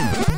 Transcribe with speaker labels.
Speaker 1: Mm-hmm.